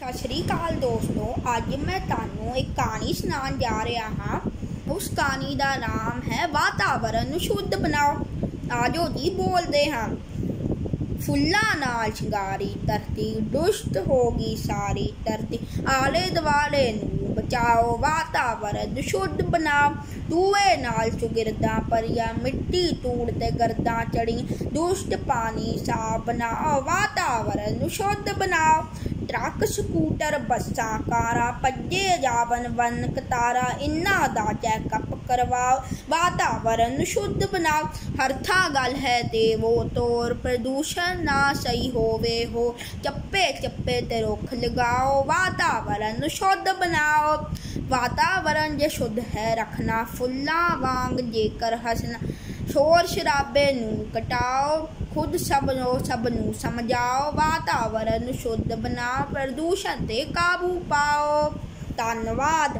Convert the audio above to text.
ਸਤਿ ਸ਼੍ਰੀ ਅਕਾਲ ਦੋਸਤੋ, ਅੱਜ ਮੈਂ ਤੁਹਾਨੂੰ ਇੱਕ ਕਹਾਣੀ ਸੁਣਾਉਣ ਜਾ ਰਿਹਾ ਹਾਂ। ਉਸ ਕਹਾਣੀ ਦਾ ਨਾਮ ਹੈ ਵਾਤਾਵਰਣ ਨੂੰ ਸ਼ੁੱਧ ਬਣਾਓ। ਆਜੋ ਜੀ, ਬੋਲਦੇ ਹਾਂ। ਫੁੱਲਾਂ ਨਾਲ ਸ਼ਿੰਗਾਰੀ, ਧਰਤੀ ਦੁਸ਼ਟ ਹੋ ਗਈ ਸਾਰੀ ਧਰਤੀ। ਆਲੇ ਦੁਆਲੇ ਨੂੰ ਬਚਾਓ ਵਾਤਾਵਰਣ ਨੂੰ ਸ਼ੁੱਧ ਬਣਾਓ। ਦੂਏ ਨਾਲ ਚੁਗਿਰਦਾ ਪਰਿਆ ਮਿੱਟੀ ਧੂੜ ਤੇ ਗਰਦਾਂ ਚੜੀ ਦੁਸ਼ਟ ਪਾਣੀ ਸਾਫ਼ ਬਣਾਓ ਵਾਤਾਵਰਣ ਨੂੰ ਸ਼ੁੱਧ ਬਣਾਓ। ਟਰੱਕ ਸਕੂਟਰ ਬੱਸਾਂ ਕਾਰਾਂ ਭੱਜੇ ਜਾਵਨ ਵਨ ਕਤਾਰਾ ਇਨ੍ਹਾਂ ਦਾ ਚੈੱਕਅਪ ਕਰਵਾਓ ਵਾਤਾਵਰਣ ਨੂੰ ਸ਼ੁੱਧ ਬਣਾਓ ਹਰ ਥਾਂ ਗੱਲ ਹੈ ਦੇਵੋ ਤੋਰ ਪ੍ਰਦੂਸ਼ਣ ਨਾ ਸਹੀ ਹੋਵੇ ਹੋ ਚੱਪੇ ਚੱਪੇ ਤੇ ਰੁੱਖ ਲਗਾਓ ਵਾਤਾਵਰਣ ਨੂੰ ਸ਼ੁੱਧ ਬਣਾਓ ਵਾਤਾਵਰਣ ਜੇ ਸ਼ੁੱਧ ਹੈ ਸ਼ੋਰ ਸ਼ਰਾਬੇ ਨੂੰ ਘਟਾਓ ਖੁਦ ਸਭ ਨੂੰ ਸਭ ਨੂੰ ਸਮਝਾਓ, ਵਾਤਾਵਰਨ ਨੂੰ ਸ਼ੁੱਧ ਬਣਾਓ ਪ੍ਰਦੂਸ਼ਣ ਤੇ ਕਾਬੂ ਪਾਓ। ਧੰਨਵਾਦ।